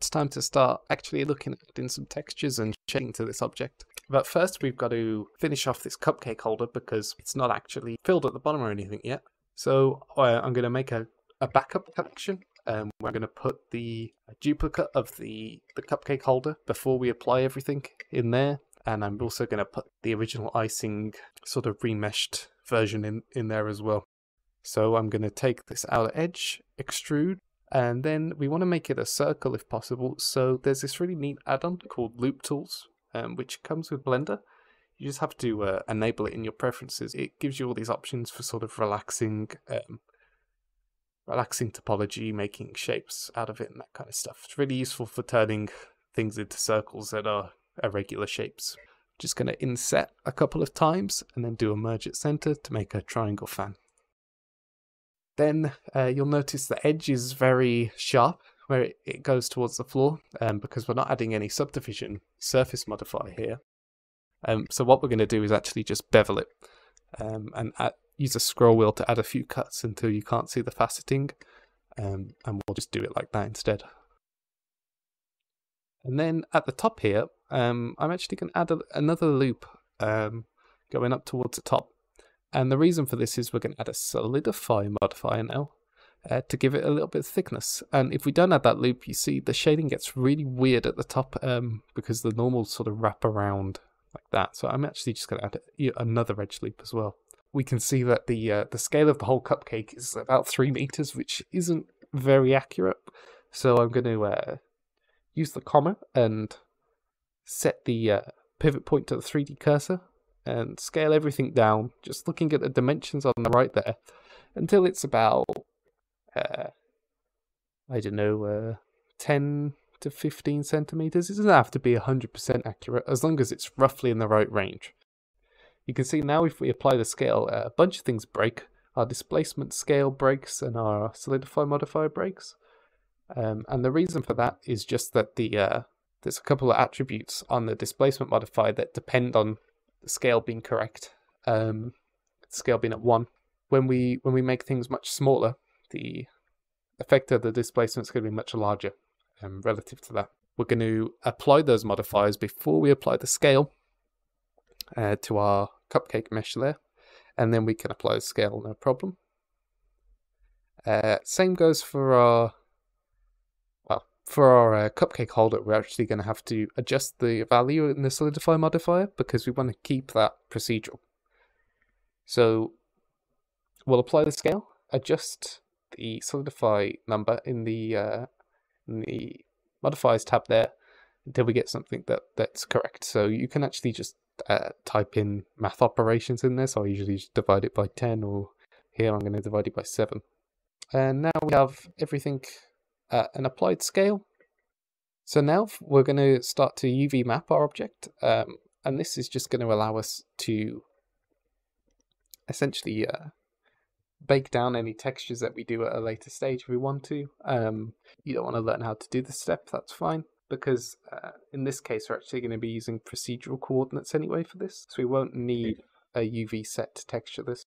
it's time to start actually looking at in some textures and shading to this object. But first we've got to finish off this cupcake holder because it's not actually filled at the bottom or anything yet. So uh, I'm going to make a, a backup collection um, we're going to put the duplicate of the, the cupcake holder before we apply everything in there. And I'm also going to put the original icing sort of remeshed version in, in there as well. So I'm going to take this outer edge, extrude, and then we want to make it a circle if possible. So there's this really neat add-on called Loop Tools, um, which comes with Blender. You just have to uh, enable it in your preferences. It gives you all these options for sort of relaxing um, relaxing topology, making shapes out of it and that kind of stuff. It's really useful for turning things into circles that are irregular shapes. Just going to inset a couple of times and then do a merge at center to make a triangle fan. Then uh, you'll notice the edge is very sharp where it, goes towards the floor um, because we're not adding any subdivision surface modifier here. Um, so what we're going to do is actually just bevel it um, and add, use a scroll wheel to add a few cuts until you can't see the faceting, um, and we'll just do it like that instead. And then at the top here, um, I'm actually going to add a, another loop um, going up towards the top. And the reason for this is we're going to add a solidify modifier now uh, to give it a little bit of thickness. And if we don't add that loop, you see the shading gets really weird at the top um, because the normal sort of wrap around like that. So I'm actually just going to add another edge loop as well we can see that the uh, the scale of the whole cupcake is about three meters, which isn't very accurate. So I'm going to uh, use the comma and set the uh, pivot point to the 3D cursor and scale everything down, just looking at the dimensions on the right there, until it's about, uh, I don't know, uh, 10 to 15 centimeters. It doesn't have to be 100% accurate, as long as it's roughly in the right range. You can see now if we apply the scale, uh, a bunch of things break. Our displacement scale breaks and our solidify modifier breaks. Um, and the reason for that is just that the uh, there's a couple of attributes on the displacement modifier that depend on the scale being correct. Um, scale being at one. When we when we make things much smaller, the effect of the displacement is going to be much larger um, relative to that. We're going to apply those modifiers before we apply the scale uh, to our cupcake mesh there, and then we can apply the scale no problem. Uh, same goes for our, for our uh, cupcake holder, we're actually going to have to adjust the value in the solidify modifier because we want to keep that procedural. So we'll apply the scale, adjust the solidify number in the uh, in the modifiers tab there until we get something that that's correct. So you can actually just uh, type in math operations in there. So I usually just divide it by 10 or here I'm going to divide it by 7. And now we have everything at an applied scale. So now we're going to start to UV map our object. Um, and this is just going to allow us to essentially uh, bake down any textures that we do at a later stage if we want to. Um, you don't want to learn how to do this step, that's fine because uh, in this case we're actually going to be using procedural coordinates anyway for this, so we won't need a UV set to texture this.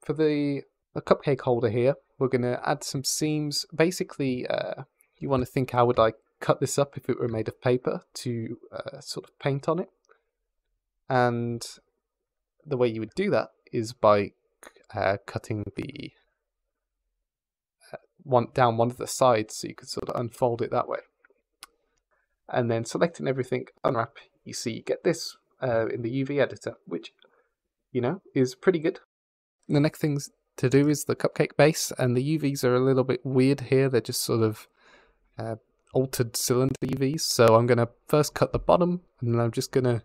For the, the cupcake holder here, we're going to add some seams. Basically, uh, you want to think how would I cut this up if it were made of paper to uh, sort of paint on it. And the way you would do that is by uh, cutting the uh, one down one of the sides so you could sort of unfold it that way and then selecting everything, unwrap, you see you get this uh, in the UV editor, which, you know, is pretty good. The next thing to do is the cupcake base, and the UVs are a little bit weird here. They're just sort of uh, altered cylinder UVs. So I'm going to first cut the bottom, and then I'm just going to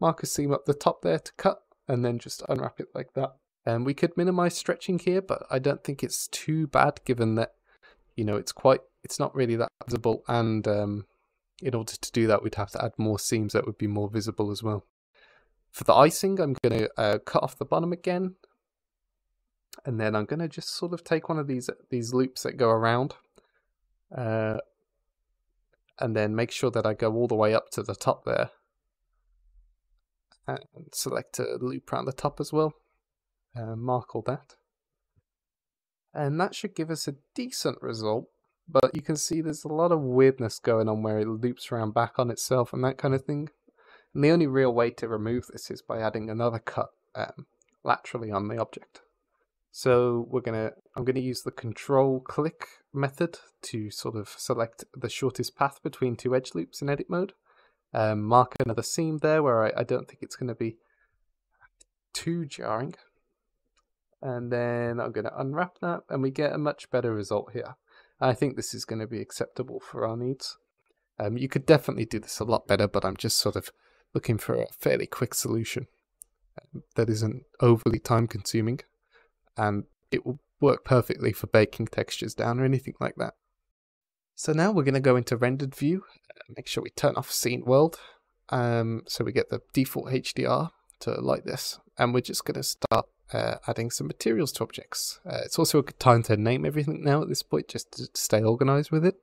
mark a seam up the top there to cut, and then just unwrap it like that. And we could minimize stretching here, but I don't think it's too bad given that, you know, it's quite, it's not really that visible, and um, in order to do that, we'd have to add more seams that would be more visible as well. For the icing, I'm going to uh, cut off the bottom again. And then I'm going to just sort of take one of these these loops that go around. Uh, and then make sure that I go all the way up to the top there. And select a loop around the top as well. Uh, mark all that. And that should give us a decent result but you can see there's a lot of weirdness going on where it loops around back on itself and that kind of thing. And the only real way to remove this is by adding another cut um, laterally on the object. So we're gonna, I'm gonna use the control click method to sort of select the shortest path between two edge loops in edit mode. Um, mark another seam there where I, I don't think it's gonna be too jarring. And then I'm gonna unwrap that and we get a much better result here. I think this is gonna be acceptable for our needs. Um, you could definitely do this a lot better, but I'm just sort of looking for a fairly quick solution um, that isn't overly time consuming and it will work perfectly for baking textures down or anything like that. So now we're going to go into rendered view, make sure we turn off scene world, um, so we get the default HDR to like this, and we're just going to start uh, adding some materials to objects. Uh, it's also a good time to name everything now at this point, just to stay organized with it.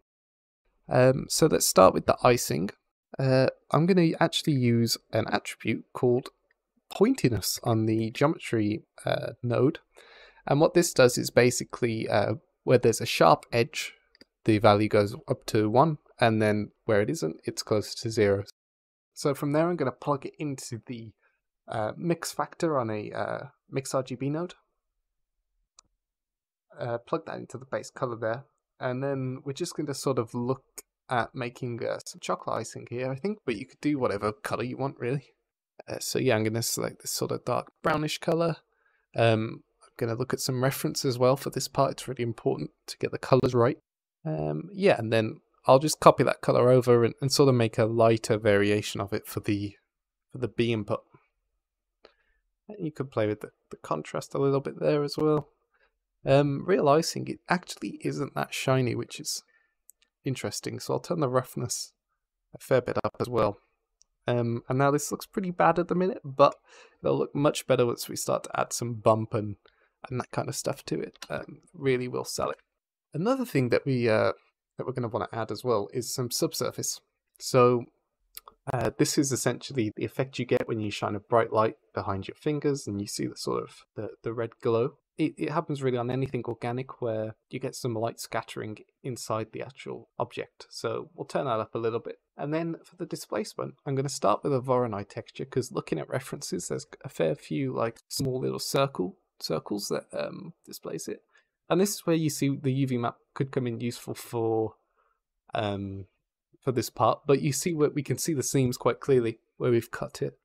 Um, so let's start with the icing. Uh, I'm going to actually use an attribute called pointiness on the geometry uh, node. And what this does is basically uh, where there's a sharp edge, the value goes up to 1, and then where it isn't, it's closer to 0. So from there I'm going to plug it into the uh, mix factor on a uh, mix RGB node. Uh, plug that into the base color there, and then we're just going to sort of look at making uh, some chocolate icing here, I think, but you could do whatever color you want, really. Uh, so yeah, I'm going to select this sort of dark brownish color. Um, going to look at some reference as well for this part. It's really important to get the colors right. Um, yeah, and then I'll just copy that color over and, and sort of make a lighter variation of it for the for the B input. And you could play with the, the contrast a little bit there as well. Um, real icing, it actually isn't that shiny, which is interesting. So I'll turn the roughness a fair bit up as well. Um, and now this looks pretty bad at the minute, but it'll look much better once we start to add some bump and, and that kind of stuff to it. Um, really will sell it. Another thing that we uh, that we're going to want to add as well is some subsurface. So uh, this is essentially the effect you get when you shine a bright light behind your fingers and you see the sort of the, the red glow it, it happens really on anything organic where you get some light scattering inside the actual object. So we'll turn that up a little bit. And then for the displacement, I'm going to start with a Voronoi texture because looking at references, there's a fair few like small little circle circles that um, displace it. And this is where you see the UV map could come in useful for um, for this part, but you see where we can see the seams quite clearly where we've cut it.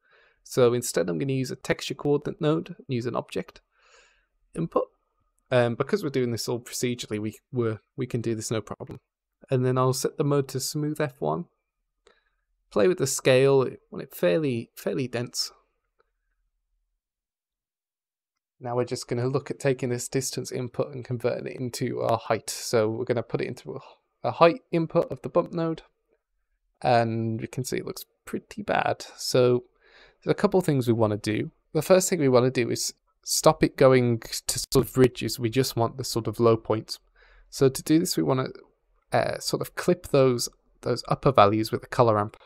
So instead I'm going to use a texture coordinate node, and use an object, input. Um, because we're doing this all procedurally, we we we can do this no problem. And then I'll set the mode to smooth F1. Play with the scale, want it fairly fairly dense. Now we're just going to look at taking this distance input and converting it into our height. So we're going to put it into a, a height input of the bump node. And you can see it looks pretty bad. So there's a couple things we want to do. The first thing we want to do is stop it going to sort of ridges. We just want the sort of low points. So to do this, we want to uh, sort of clip those those upper values with a color ramp.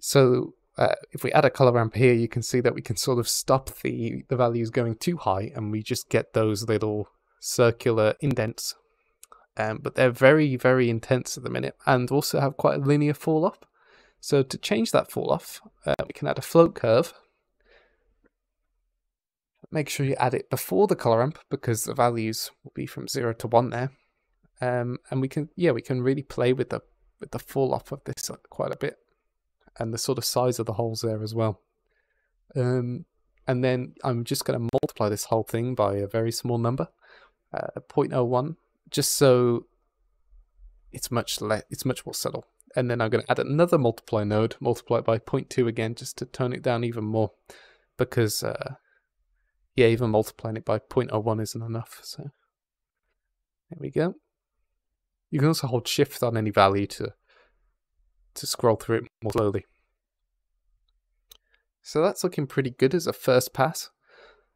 So uh, if we add a color ramp here, you can see that we can sort of stop the, the values going too high and we just get those little circular indents. Um, but they're very, very intense at the minute and also have quite a linear fall off. So to change that fall off, uh, we can add a float curve Make sure you add it before the color ramp because the values will be from zero to one there. Um, and we can, yeah, we can really play with the with the fall off of this quite a bit, and the sort of size of the holes there as well. Um, and then I'm just going to multiply this whole thing by a very small number, uh, 0.01, just so it's much less, it's much more subtle. And then I'm going to add another multiply node, multiply it by 0.2 again, just to tone it down even more, because uh, yeah, even multiplying it by 0.01 isn't enough. So there we go. You can also hold shift on any value to to scroll through it more slowly. So that's looking pretty good as a first pass.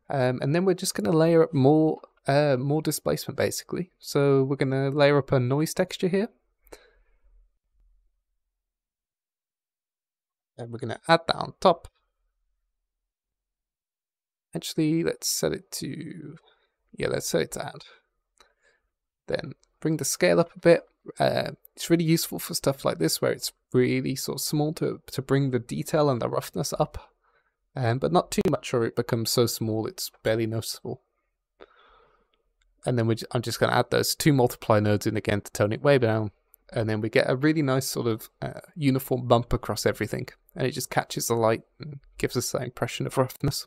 Um, and then we're just going to layer up more uh, more displacement basically. So we're going to layer up a noise texture here. And we're going to add that on top. Actually, let's set it to, yeah, let's set it to add. Then bring the scale up a bit. Uh, it's really useful for stuff like this where it's really sort of small to to bring the detail and the roughness up, um, but not too much or it becomes so small it's barely noticeable. And then just, I'm just going to add those two multiply nodes in again to tone it way down, and then we get a really nice sort of uh, uniform bump across everything, and it just catches the light and gives us that impression of roughness.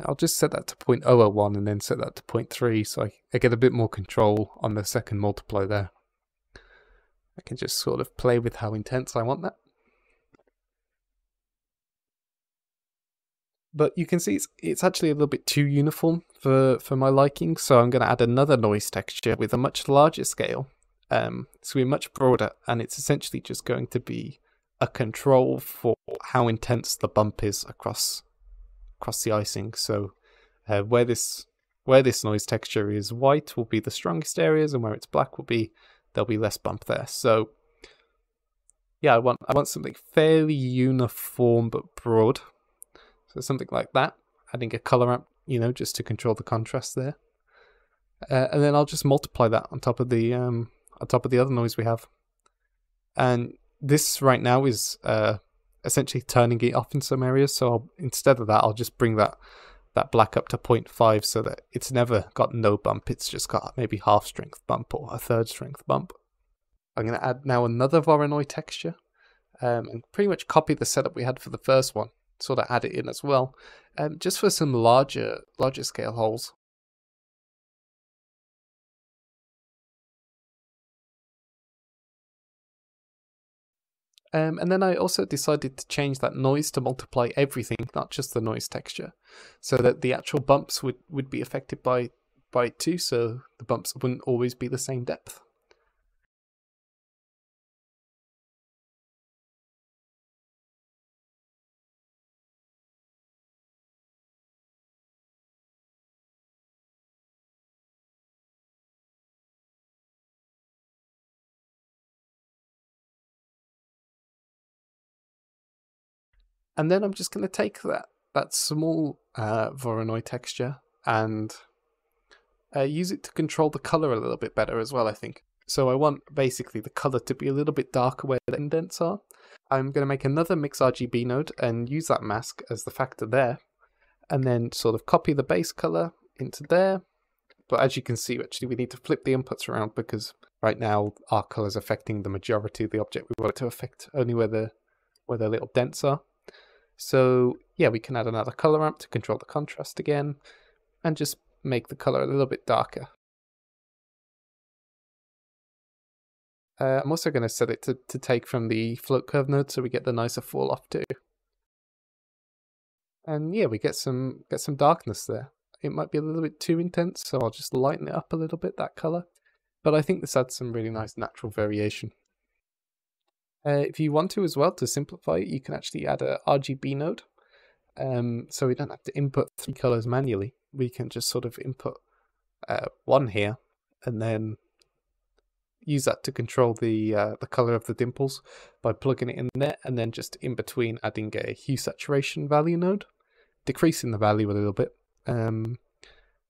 I'll just set that to 0.001 and then set that to 0.3 so I, I get a bit more control on the second multiply there. I can just sort of play with how intense I want that. But you can see it's, it's actually a little bit too uniform for, for my liking, so I'm going to add another noise texture with a much larger scale. Um, to be much broader, and it's essentially just going to be a control for how intense the bump is across across the icing. So uh, where this where this noise texture is white will be the strongest areas, and where it's black will be there'll be less bump there. So yeah, I want I want something fairly uniform but broad. So something like that. Adding a color ramp, you know, just to control the contrast there. Uh, and then I'll just multiply that on top of the um, on top of the other noise we have. And this right now is uh, essentially turning it off in some areas. So I'll, instead of that, I'll just bring that that black up to 0.5 so that it's never got no bump. It's just got maybe half strength bump or a third strength bump. I'm going to add now another Voronoi texture um, and pretty much copy the setup we had for the first one. Sort of add it in as well, um, just for some larger larger scale holes. Um, and then I also decided to change that noise to multiply everything, not just the noise texture, so that the actual bumps would, would be affected by, by too, so the bumps wouldn't always be the same depth. And then I'm just going to take that, that small uh, Voronoi texture and uh, use it to control the color a little bit better as well, I think. So I want basically the color to be a little bit darker where the indents are. I'm going to make another mix RGB node and use that mask as the factor there. And then sort of copy the base color into there. But as you can see, actually, we need to flip the inputs around because right now our color is affecting the majority of the object. We want it to affect only where the where the little dents are. So yeah, we can add another color ramp to control the contrast again and just make the color a little bit darker. Uh, I'm also going to set it to, to take from the float curve node so we get the nicer fall off too. And yeah, we get some get some darkness there. It might be a little bit too intense, so I'll just lighten it up a little bit, that color. But I think this adds some really nice natural variation. Uh, if you want to as well, to simplify it, you can actually add a RGB node. Um, so we don't have to input three colors manually. We can just sort of input uh, one here and then use that to control the uh, the color of the dimples by plugging it in there and then just in between adding a hue saturation value node, decreasing the value a little bit. Um,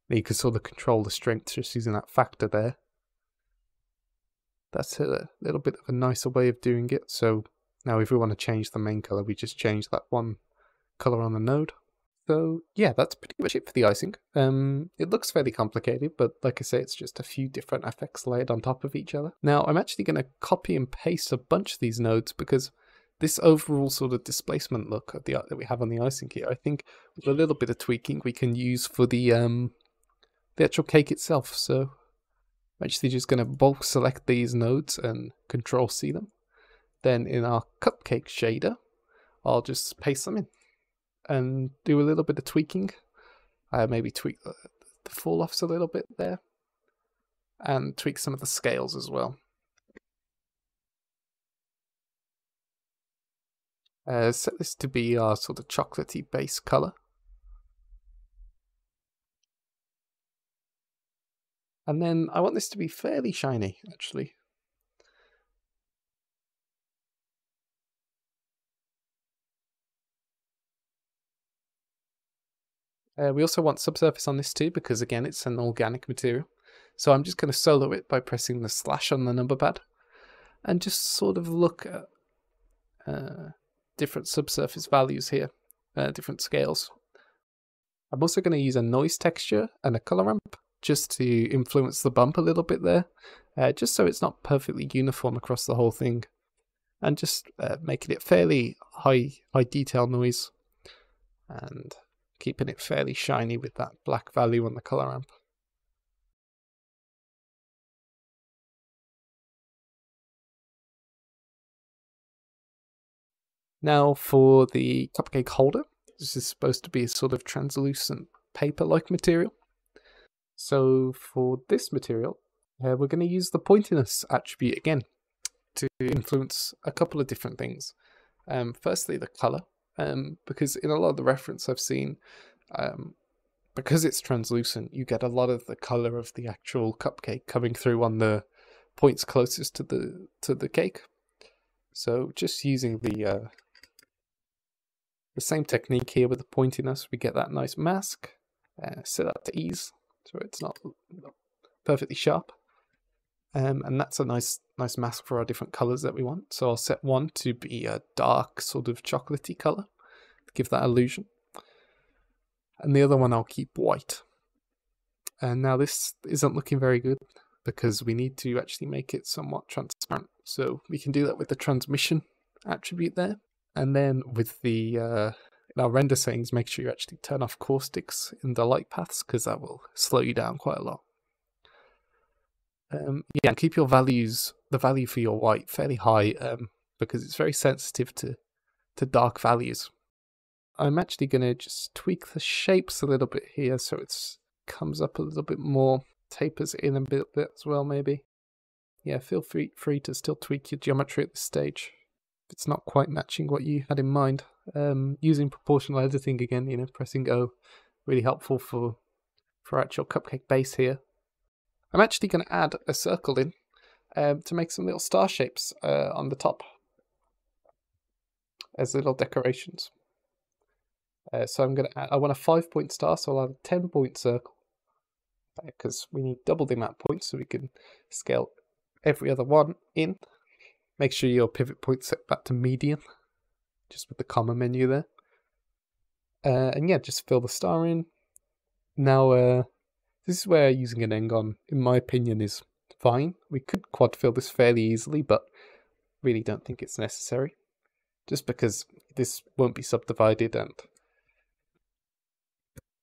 you can sort of control the strength just using that factor there that's a little bit of a nicer way of doing it. So now if we want to change the main color, we just change that one color on the node. So yeah, that's pretty much it for the icing. Um, it looks fairly complicated, but like I say, it's just a few different effects layered on top of each other. Now I'm actually going to copy and paste a bunch of these nodes because this overall sort of displacement look of the that we have on the icing here, I think with a little bit of tweaking we can use for the um, the actual cake itself. So I'm actually just going to bulk select these nodes and control C them. Then in our cupcake shader, I'll just paste them in and do a little bit of tweaking. Uh, maybe tweak the, the fall offs a little bit there and tweak some of the scales as well. Uh, set this to be our sort of chocolatey base color. And then I want this to be fairly shiny, actually. Uh, we also want subsurface on this too, because again, it's an organic material. So I'm just going to solo it by pressing the slash on the number pad and just sort of look at uh, different subsurface values here, uh, different scales. I'm also going to use a noise texture and a color ramp just to influence the bump a little bit there, uh, just so it's not perfectly uniform across the whole thing, and just uh, making it fairly high high detail noise, and keeping it fairly shiny with that black value on the color ramp. Now for the cupcake holder, this is supposed to be a sort of translucent paper-like material. So for this material, uh, we're going to use the pointiness attribute again to influence a couple of different things. Um, firstly, the color, um, because in a lot of the reference I've seen, um, because it's translucent, you get a lot of the color of the actual cupcake coming through on the points closest to the to the cake. So just using the uh, the same technique here with the pointiness. We get that nice mask. Uh, set that to ease so it's not perfectly sharp. Um, and that's a nice nice mask for our different colors that we want. So I'll set one to be a dark sort of chocolatey color to give that illusion. And the other one I'll keep white. And now this isn't looking very good because we need to actually make it somewhat transparent. So we can do that with the transmission attribute there. And then with the uh, our render settings, make sure you actually turn off caustics in the light paths because that will slow you down quite a lot. Um, yeah, and keep your values, the value for your white, fairly high um, because it's very sensitive to, to dark values. I'm actually going to just tweak the shapes a little bit here so it comes up a little bit more, tapers in a bit, bit as well maybe. Yeah, feel free, free to still tweak your geometry at this stage it's not quite matching what you had in mind. Um, using proportional editing again, you know, pressing O, really helpful for for actual cupcake base here. I'm actually going to add a circle in um, to make some little star shapes uh, on the top as little decorations. Uh, so I'm going to add, I want a five point star, so I'll add a 10 point circle because we need double the amount of points so we can scale every other one in. Make sure your pivot point set back to median, just with the comma menu there. Uh, and yeah, just fill the star in. Now, uh, this is where using an Ngon, in my opinion, is fine. We could quad fill this fairly easily, but really don't think it's necessary. Just because this won't be subdivided and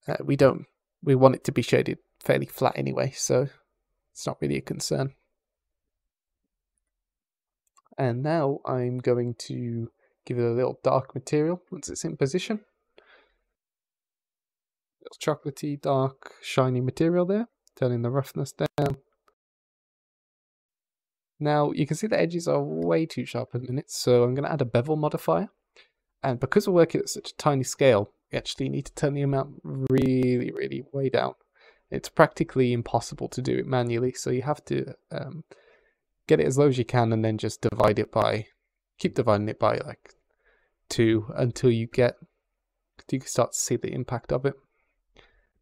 uh, we don't, we want it to be shaded fairly flat anyway, so it's not really a concern. And now I'm going to give it a little dark material once it's in position. Little chocolatey, dark, shiny material there, turning the roughness down. Now you can see the edges are way too sharp at the minute, so I'm going to add a bevel modifier. And because we're working at such a tiny scale, we actually need to turn the amount really, really way down. It's practically impossible to do it manually, so you have to um, get it as low as you can and then just divide it by, keep dividing it by like two until you get, you can start to see the impact of it.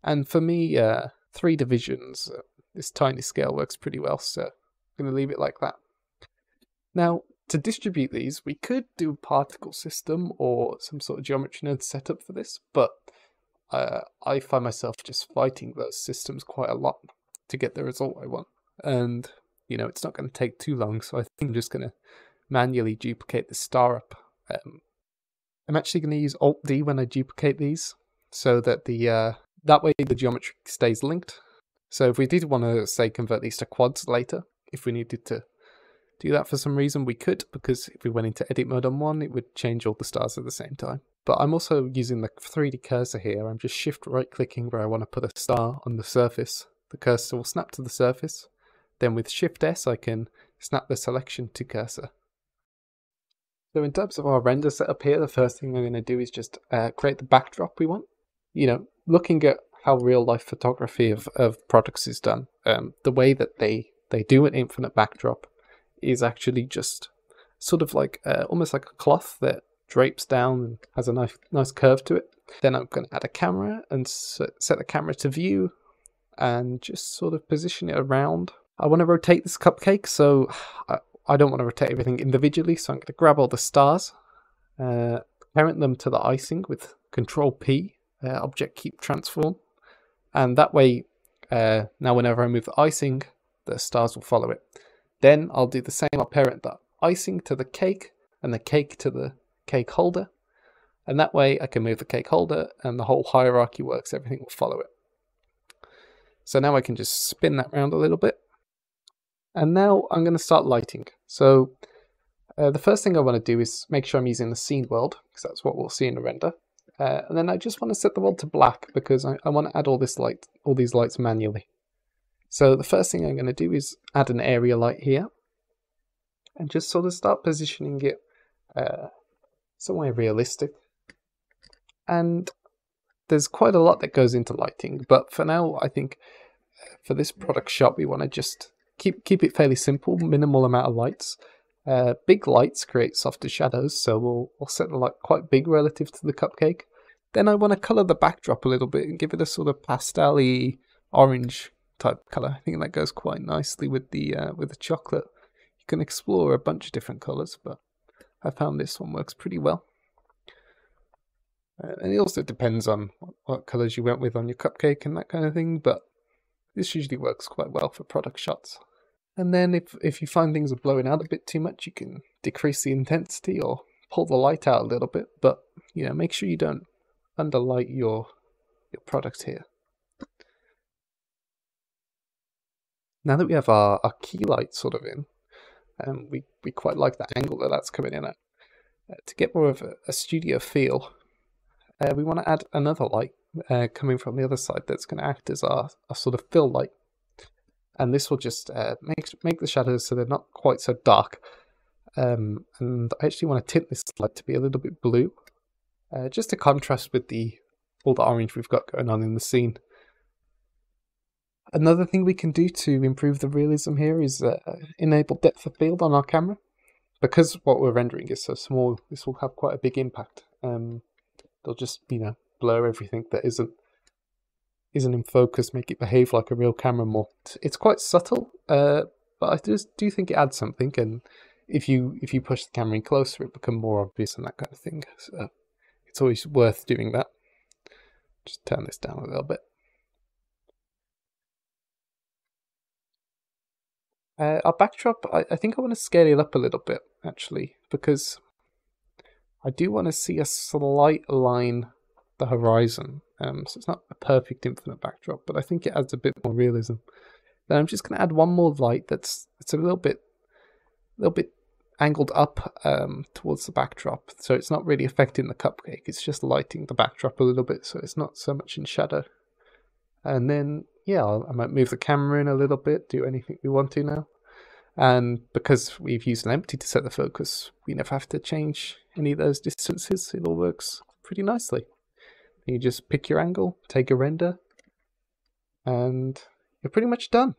And for me, uh, three divisions, uh, this tiny scale works pretty well, so I'm going to leave it like that. Now, to distribute these, we could do a particle system or some sort of geometry node setup for this, but uh, I find myself just fighting those systems quite a lot to get the result I want. And you know, it's not going to take too long. So I think I'm just going to manually duplicate the star up. Um, I'm actually going to use Alt D when I duplicate these so that the uh, that way the geometry stays linked. So if we did want to say convert these to quads later, if we needed to do that for some reason, we could because if we went into edit mode on one, it would change all the stars at the same time. But I'm also using the 3D cursor here. I'm just shift right clicking where I want to put a star on the surface. The cursor will snap to the surface then with Shift S, I can snap the selection to cursor. So in terms of our render setup here, the first thing I'm going to do is just uh, create the backdrop we want. You know, looking at how real life photography of, of products is done, um, the way that they, they do an infinite backdrop is actually just sort of like uh, almost like a cloth that drapes down and has a nice nice curve to it. Then I'm going to add a camera and set the camera to view and just sort of position it around. I want to rotate this cupcake, so I, I don't want to rotate everything individually, so I'm going to grab all the stars, uh, parent them to the icing with Control P, uh, Object Keep Transform, and that way, uh, now whenever I move the icing, the stars will follow it. Then I'll do the same, I'll parent the icing to the cake, and the cake to the cake holder, and that way I can move the cake holder and the whole hierarchy works, everything will follow it. So now I can just spin that around a little bit. And now I'm going to start lighting. So uh, the first thing I want to do is make sure I'm using the scene world, because that's what we'll see in the render. Uh, and then I just want to set the world to black because I, I want to add all this light, all these lights manually. So the first thing I'm going to do is add an area light here, and just sort of start positioning it uh, somewhere realistic and there's quite a lot that goes into lighting but for now i think uh, for this product shot we want to just keep keep it fairly simple minimal amount of lights. Uh, big lights create softer shadows so we'll, we'll set the light quite big relative to the cupcake. Then i want to color the backdrop a little bit and give it a sort of pastel orange type color. I think that goes quite nicely with the uh, with the chocolate. You can explore a bunch of different colors but i found this one works pretty well. Uh, and it also depends on what colours you went with on your cupcake and that kind of thing, but this usually works quite well for product shots. And then if, if you find things are blowing out a bit too much, you can decrease the intensity or pull the light out a little bit, but you know, make sure you don't underlight your your product here. Now that we have our, our key light sort of in, um, we, we quite like the angle that that's coming in at. Uh, to get more of a, a studio feel, uh, we want to add another light uh, coming from the other side that's going to act as our, our sort of fill light. And this will just uh, make, make the shadows so they're not quite so dark. Um, and I actually want to tint this light to be a little bit blue, uh, just to contrast with the all the orange we've got going on in the scene. Another thing we can do to improve the realism here is uh, enable depth of field on our camera. Because what we're rendering is so small, this will have quite a big impact. Um, they'll just you know blur everything that isn't isn't in focus, make it behave like a real camera more. It's quite subtle, uh, but I just do think it adds something. And if you if you push the camera in closer, it becomes more obvious and that kind of thing. So it's always worth doing that. Just turn this down a little bit. Uh, our backdrop, I, I think I want to scale it up a little bit actually because I do want to see a slight line the horizon. Um, so it's not a perfect infinite backdrop, but I think it adds a bit more realism. Then I'm just going to add one more light that's it's a little bit, little bit angled up um, towards the backdrop, so it's not really affecting the cupcake. It's just lighting the backdrop a little bit, so it's not so much in shadow. And then yeah, I'll, I might move the camera in a little bit, do anything we want to now. And because we've used an empty to set the focus, we never have to change any of those distances. It all works pretty nicely. You just pick your angle, take a render, and you're pretty much done.